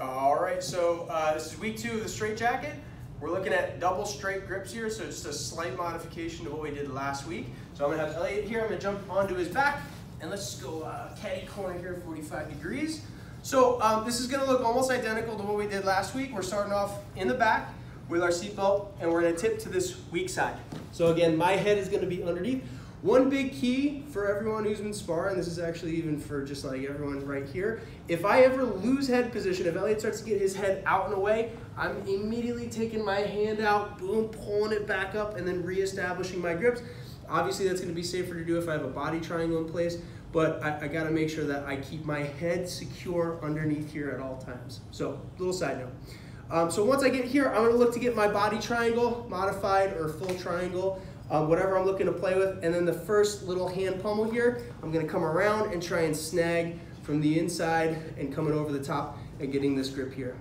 All right, so uh, this is week two of the straight jacket. We're looking at double straight grips here, so it's a slight modification to what we did last week. So I'm gonna have Elliot here, I'm gonna jump onto his back, and let's just go uh, caddy corner here, 45 degrees. So um, this is gonna look almost identical to what we did last week. We're starting off in the back with our seatbelt, and we're gonna tip to this weak side. So again, my head is gonna be underneath. One big key for everyone who's been sparring, this is actually even for just like everyone right here, if I ever lose head position, if Elliot starts to get his head out and away, I'm immediately taking my hand out, boom, pulling it back up, and then reestablishing my grips. Obviously that's gonna be safer to do if I have a body triangle in place, but I, I gotta make sure that I keep my head secure underneath here at all times. So, little side note. Um, so once I get here, I'm gonna look to get my body triangle modified or full triangle uh, whatever I'm looking to play with. And then the first little hand pummel here, I'm gonna come around and try and snag from the inside and coming over the top and getting this grip here.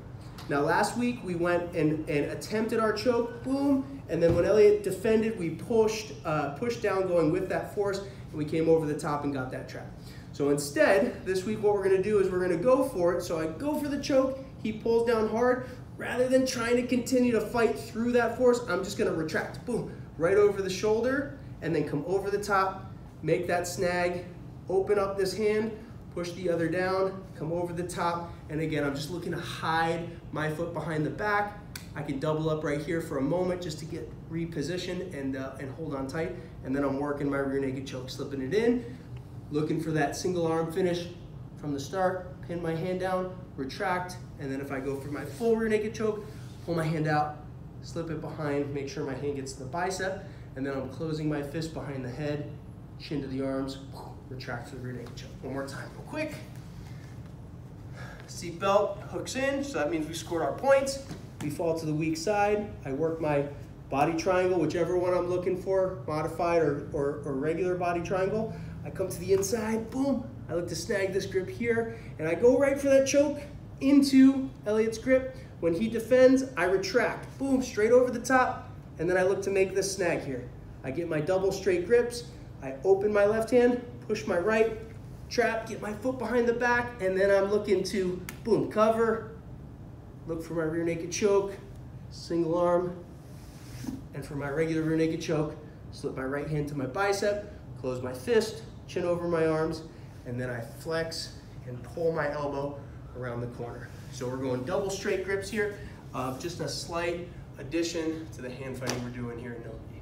Now last week we went and, and attempted our choke, boom, and then when Elliot defended, we pushed, uh, pushed down going with that force, and we came over the top and got that trap. So instead, this week what we're gonna do is we're gonna go for it. So I go for the choke, he pulls down hard. Rather than trying to continue to fight through that force, I'm just gonna retract, boom right over the shoulder, and then come over the top, make that snag, open up this hand, push the other down, come over the top, and again, I'm just looking to hide my foot behind the back. I can double up right here for a moment just to get repositioned and, uh, and hold on tight, and then I'm working my rear naked choke, slipping it in, looking for that single arm finish from the start, pin my hand down, retract, and then if I go for my full rear naked choke, pull my hand out, slip it behind, make sure my hand gets to the bicep, and then I'm closing my fist behind the head, chin to the arms, retract to the rear naked choke. One more time, real quick. Seat belt hooks in, so that means we scored our points. We fall to the weak side. I work my body triangle, whichever one I'm looking for, modified or, or, or regular body triangle. I come to the inside, boom. I look to snag this grip here, and I go right for that choke into Elliot's grip. When he defends, I retract, boom, straight over the top, and then I look to make this snag here. I get my double straight grips, I open my left hand, push my right, trap, get my foot behind the back, and then I'm looking to, boom, cover, look for my rear naked choke, single arm, and for my regular rear naked choke, slip my right hand to my bicep, close my fist, chin over my arms, and then I flex and pull my elbow around the corner. So we're going double straight grips here, uh, just a slight addition to the hand fighting we're doing here in.